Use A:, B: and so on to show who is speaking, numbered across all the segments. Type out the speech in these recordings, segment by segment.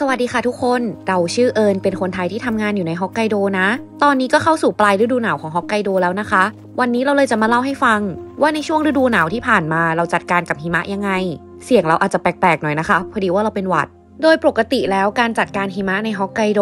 A: สวัสดีค่ะทุกคน เราชื่อเอิญเป็นคนไทยที่ทำงานอยู่ในฮอกไกโดนะ ตอนนี้ก็เข้าสู่ปลายฤดูหนาวของฮอกไกโดแล้วนะคะ วันนี้เราเลยจะมาเล่าให้ฟัง ว่าในช่วงฤดูหนาวที่ผ่านมาเราจัดการกับหิมะยังไง เสียงเราอาจจะแปลกๆหน่อยนะคะ พอดีว่าเราเป็นหวัด โดยปกติแล้วการจัดการหิมะในฮอกไกโด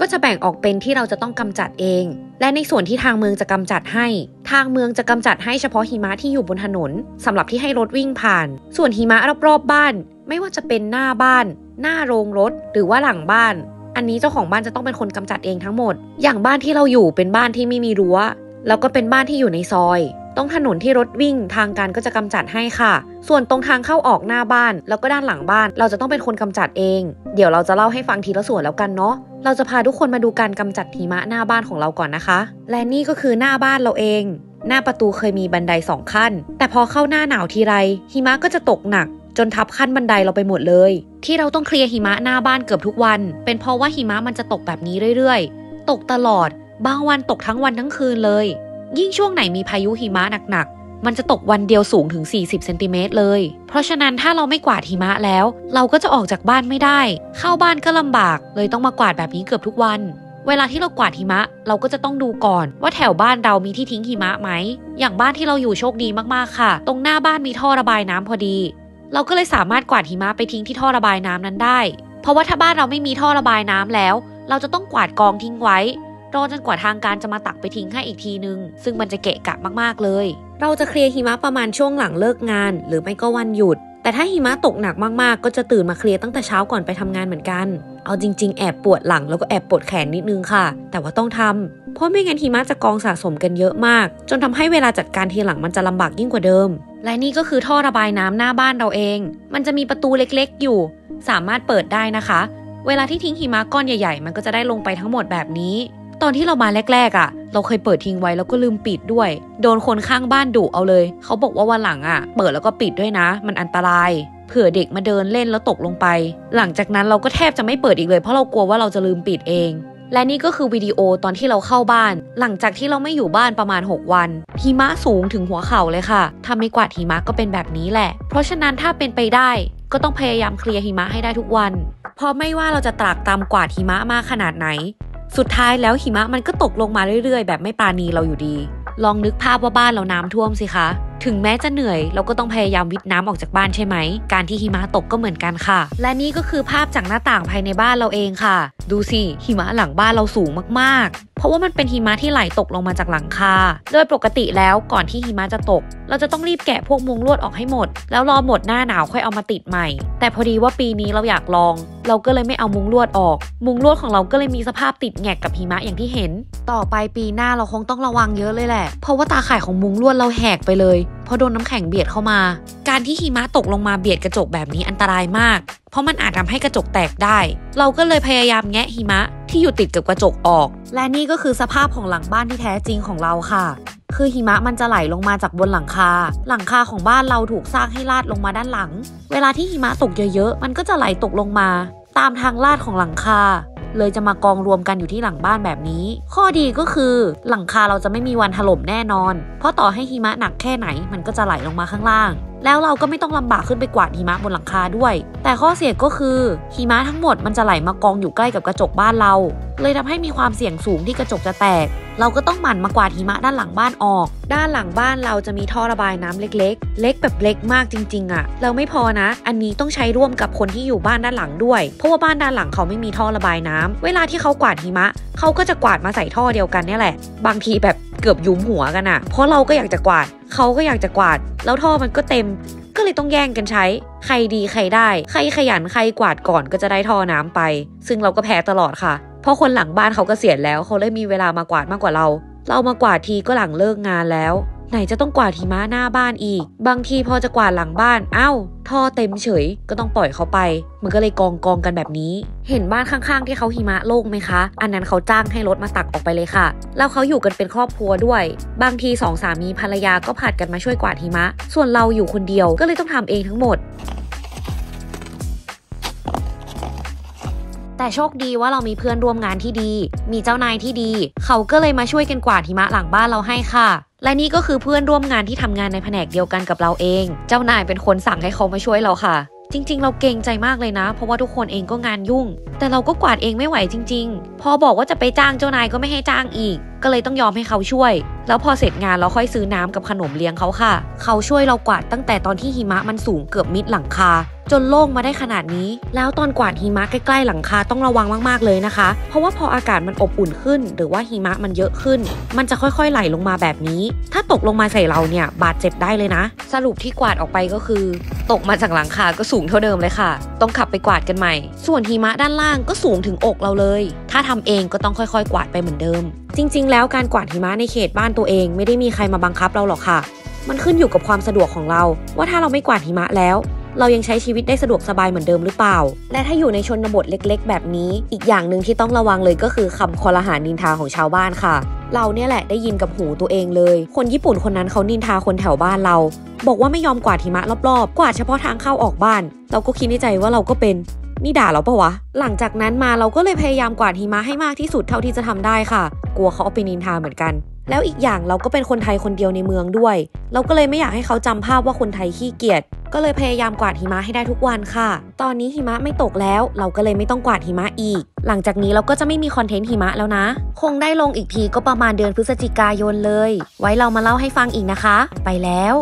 A: ก็จะแบ่งออกเป็นที่เราจะต้องกำจัดเอง และในส่วนที่ทางเมืองจะกำจัดให้ ทางเมืองจะกำจัดให้เฉพาะหิมะที่อยู่บนถนนสำหรับที่ให้รถวิ่งผ่าน ส่วนหิมะรอบๆบ้าน ไม่ว่าจะเป็นหน้าบ้าน หน้าโรงรถ หรือว่าหลังบ้าน อันนี้เจ้าของบ้านจะต้องเป็นคนกำจัดเองทั้งหมด อย่างบ้านที่เราอยู่เป็นบ้านที่ไม่มีรั้ว แล้วก็เป็นบ้านที่อยู่ในซอยตรงถนนที่รถวิ่งทางการก็จะกำจัดให้ค่ะ ส่วนตรงทางเข้าออกหน้าบ้าน แล้วก็ด้านหลังบ้าน เราจะต้องเป็นคนกำจัดเอง เดี๋ยวเราจะเล่าให้ฟังทีละส่วนแล้วกันเนาะเราจะพาทุกคนมาดูการกำจัดหิมะหน้าบ้านของเราก่อนนะคะ และนี่ก็คือหน้าบ้านเราเอง หน้าประตูเคยมีบันไดสองขั้น แต่พอเข้าหน้าหนาวทีไรหิมะก็จะตกหนัก จนทับขั้นบันไดเราไปหมดเลย ที่เราต้องเคลียร์หิมะหน้าบ้านเกือบทุกวัน เป็นเพราะว่าหิมะมันจะตกแบบนี้เรื่อยๆ ตกตลอด บางวันตกทั้งวันทั้งคืนเลย ยิ่งช่วงไหนมีพายุหิมะหนักๆ มันจะตกวันเดียวสูงถึง 40เซนติเมตรเลย เพราะฉะนั้นถ้าเราไม่กวาดหิมะแล้ว เราก็จะออกจากบ้านไม่ได้ เข้าบ้านก็ลำบาก เลยต้องมากวาดแบบนี้เกือบทุกวันเวลาที่เรากวาดหิมะ เราก็จะต้องดูก่อนว่าแถวบ้านเรามีที่ทิ้งหิมะไหม อย่างบ้านที่เราอยู่โชคดีมากๆค่ะ ตรงหน้าบ้านมีท่อระบายน้ำพอดี เราก็เลยสามารถกวาดหิมะไปทิ้งที่ท่อระบายน้ำนั้นได้ เพราะว่าถ้าบ้านเราไม่มีท่อระบายน้ำแล้ว เราจะต้องกวาดกองทิ้งไว้รอจนกว่าทางการจะมาตักไปทิ้งให้อีกทีนึง ซึ่งมันจะเกะกะมากๆเลย เราจะเคลียร์หิมะประมาณช่วงหลังเลิกงาน หรือไม่ก็วันหยุด แต่ถ้าหิมะตกหนักมากๆ ก็จะตื่นมาเคลียร์ตั้งแต่เช้าก่อนไปทำงานเหมือนกัน เอาจริง ๆ แอบปวดหลังแล้วก็แอบปวดแขนนิดนึงค่ะ แต่ว่าต้องทำเพราะไม่งั้นหิมะจะกองสะสมกันเยอะมาก จนทำให้เวลาจัดการทีหลังมันจะลำบากยิ่งกว่าเดิม และนี่ก็คือท่อระบายน้ำหน้าบ้านเราเอง มันจะมีประตูเล็กๆ อยู่ สามารถเปิดได้นะคะ เวลาที่ทิ้งหิมะก้อนใหญ่ ๆ มันก็จะได้ลงไปทั้งหมดแบบนี้ ตอนที่เรามาแรก ๆอะ่ะ เราเคยเปิดทิ้งไว้แล้วก็ลืมปิดด้วย โดนคนข้างบ้านดุเอาเลย เขาบอกว่าวันหลังอะ่ะ เปิดแล้วก็ปิดด้วยนะ มันอันตราย เผื่อเด็กมาเดินเล่นแล้วตกลงไป หลังจากนั้นเราก็แทบจะไม่เปิดอีกเลย เพราะเรากลัวว่าเราจะลืมปิดเองและนี่ก็คือวิดีโอตอนที่เราเข้าบ้าน หลังจากที่เราไม่อยู่บ้านประมาณ 6 วันหิมะสูงถึงหัวเข่าเลยค่ะถ้าไม่กวาดหิมะก็เป็นแบบนี้แหละ เพราะฉะนั้นถ้าเป็นไปได้ ก็ต้องพยายามเคลียร์หิมะให้ได้ทุกวัน เพราะไม่ว่าเราจะตรากตามกวาดหิมะมากขนาดไหน สุดท้ายแล้วหิมะมันก็ตกลงมาเรื่อยๆ แบบไม่ปราณีเราอยู่ดี ลองนึกภาพว่าบ้านเราน้ำท่วมสิคะ ถึงแม้จะเหนื่อย เราก็ต้องพยายามวิทน้ำออกจากบ้านใช่ไหม การที่หิมะตกก็เหมือนกันค่ะ และนี่ก็คือภาพจากหน้าต่างภายในบ้านเราเองค่ะ ดูสิ หิมะหลังบ้านเราสูงมากๆ เพราะว่ามันเป็นหิมะที่ไหลตกลงมาจากหลังคา โดยปกติแล้วก่อนที่หิมะจะตก เราจะต้องรีบแกะพวกมุงลวดออกให้หมด แล้วรอหมดหน้าหนาวค่อยเอามาติดใหม่ แต่พอดีว่าปีนี้เราอยากลอง เราก็เลยไม่เอามุงลวดออก มุงลวดของเราก็เลยมีสภาพติดแงกกับหิมะอย่างที่เห็น ต่อไปปีหน้าเราคงต้องระวังเยอะเลยแหละ เพราะว่าตาข่ายของมุงลวดเราแหกไปเลยเพราะโดนน้ำแข็งเบียดเข้ามา การที่หิมะตกลงมาเบียดกระจกแบบนี้อันตรายมาก เพราะมันอาจทำให้กระจกแตกได้ เราก็เลยพยายามแงะหิมะที่อยู่ติดกับกระจกออก และนี่ก็คือสภาพของหลังบ้านที่แท้จริงของเราค่ะ คือหิมะมันจะไหลลงมาจากบนหลังคา หลังคาของบ้านเราถูกสร้างให้ลาดลงมาด้านหลัง เวลาที่หิมะตกเยอะๆ มันก็จะไหลตกลงมา ตามทางลาดของหลังคา เลยจะมากองรวมกันอยู่ที่หลังบ้านแบบนี้ ข้อดีก็คือหลังคาเราจะไม่มีวันถล่มแน่นอน เพราะต่อให้หิมะหนักแค่ไหนมันก็จะไหลลงมาข้างล่าง แล้วเราก็ไม่ต้องลำบากขึ้นไปกวาดหิมะบนหลังคาด้วย แต่ข้อเสียก็คือหิมะทั้งหมดมันจะไหลมากองอยู่ใกล้กับกระจกบ้านเรา เลยทำให้มีความเสี่ยงสูงที่กระจกจะแตก เราก็ต้องหมั่นมากวาดหิมะด้านหลังบ้านออก ด้านหลังบ้านเราจะมีท่อระบายน้ำเล็ก ๆ เล็กแบบเล็กมากจริง ๆอะเราไม่พอนะ อันนี้ต้องใช้ร่วมกับคนที่อยู่บ้านด้านหลังด้วย เพราะว่าบ้านด้านหลังเขาไม่มีท่อระบายน้ำเวลาที่เขากวาดหิมะ เขาก็จะกวาดมาใส่ท่อเดียวกันนี่แหละ บางทีแบบ เกือบยุมหัวกันอะเพราะเราก็อยากจะกวาดเขาก็อยากจะกวาด แล้วท่อมันก็เต็มก็เลยต้องแย่งกันใช้ ใครดีใครได้ ใครขยันใครกวาดก่อนก็จะได้ท่อน้ำไป ซึ่งเราก็แพ้ตลอดค่ะ เพราะคนหลังบ้านเขาก็เสียณแล้วเขาเลยมีเวลามากวาดมากกว่าเรา เรามากวาดทีก็หลังเลิกงานแล้ว ไหนจะต้องกวาดหิมะหน้าบ้านอีก บางทีพอจะกวาดหลังบ้านเอ้า ท่อเต็มเฉย ก็ต้องปล่อยเขาไป มันก็เลยกองกองกันแบบนี้ เห็นบ้านข้างๆ ที่เขาหิมะโล่งไหมคะ อันนั้นเขาจ้างให้รถมาตักออกไปเลยค่ะ แล้วเขาอยู่กันเป็นครอบครัวด้วย บางทีสองสามีภรรยาก็ผัดกันมาช่วยกวาดหิมะ ส่วนเราอยู่คนเดียวก็เลยต้องทำเองทั้งหมดแต่โชคดีว่าเรามีเพื่อนร่วมงานที่ดี มีเจ้านายที่ดี เขาก็เลยมาช่วยกันกวาดหิมะหลังบ้านเราให้ค่ะ และนี่ก็คือเพื่อนร่วมงานที่ทำงานในแผนกเดียวกันกับเราเอง เจ้านายเป็นคนสั่งให้เขามาช่วยเราค่ะ จริง ๆ เราเกรงใจมากเลยนะ เพราะว่าทุกคนเองก็งานยุ่ง แต่เราก็กวาดเองไม่ไหวจริง ๆ พอบอกว่าจะไปจ้างเจ้านายก็ไม่ให้จ้างอีก ก็เลยต้องยอมให้เขาช่วย แล้วพอเสร็จงานเราค่อยซื้อน้ำกับขนมเลี้ยงเขาค่ะ เขาช่วยเรากวาดตั้งแต่ตอนที่หิมะมันสูงเกือบมิดหลังคา จนโล่งมาได้ขนาดนี้ แล้วตอนกวาดหิมะใกล้ๆหลังคาต้องระวังมากๆเลยนะคะ เพราะว่าพออากาศมันอบอุ่นขึ้น หรือว่าหิมะมันเยอะขึ้น มันจะค่อยๆไหลลงมาแบบนี้ ถ้าตกลงมาใส่เราเนี่ยบาดเจ็บได้เลยนะ สรุปที่กวาดออกไปก็คือ ตกมาจากหลังคาก็สูงเท่าเดิมเลยค่ะ ต้องขับไปกวาดกันใหม่ ส่วนหิมะด้านล่างก็สูงถึงอกเราเลย ถ้าทำเองก็ต้องค่อยๆ กวาดไปเหมือนเดิม จริง ๆ แล้วการกวาดหิมะในเขตบ้านตัวเองไม่ได้มีใครมาบังคับเราหรอกค่ะ มันขึ้นอยู่กับความสะดวกของเรา ว่าถ้าเราไม่กวาดหิมะแล้ว เรายังใช้ชีวิตได้สะดวกสบายเหมือนเดิมหรือเปล่า และถ้าอยู่ในชนบทเล็ก ๆ แบบนี้ อีกอย่างหนึ่งที่ต้องระวังเลยก็คือคำคอรหานินทาของชาวบ้านค่ะ เราเนี่ยแหละได้ยินกับหูตัวเองเลย คนญี่ปุ่นคนนั้นเขานินทาคนแถวบ้านเรา บอกว่าไม่ยอมกวาดหิมะรอบๆ กวาดเฉพาะทางเข้าออกบ้าน เราก็คิดในใจว่าเราก็เป็นนี่ด่าเราปะวะ หลังจากนั้นมาเราก็เลยพยายามกวาดหิมะให้มากที่สุดเท่าที่จะทำได้ค่ะ กลัวเขาเอาไปนินทาเหมือนกัน แล้วอีกอย่างเราก็เป็นคนไทยคนเดียวในเมืองด้วย เราก็เลยไม่อยากให้เขาจำภาพว่าคนไทยขี้เกียจก็เลยพยายามกวาดหิมะให้ได้ทุกวันค่ะ ตอนนี้หิมะไม่ตกแล้ว เราก็เลยไม่ต้องกวาดหิมะอีก หลังจากนี้เราก็จะไม่มีคอนเทนต์หิมะแล้วนะ คงได้ลงอีกทีก็ประมาณเดือนพฤศจิกายนเลย ไว้เรามาเล่าให้ฟังอีกนะคะ ไปแล้ว